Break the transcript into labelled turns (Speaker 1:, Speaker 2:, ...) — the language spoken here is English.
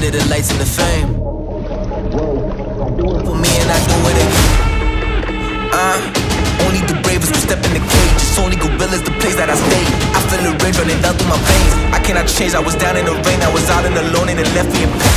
Speaker 1: get of the lights and the fame. For me and I do it again. Uh, only the bravest will step in the cage. It's only gorillas the place that I stay. I feel the rage running down through my veins. I cannot change. I was down in the rain. I was out and alone and it left me in pain.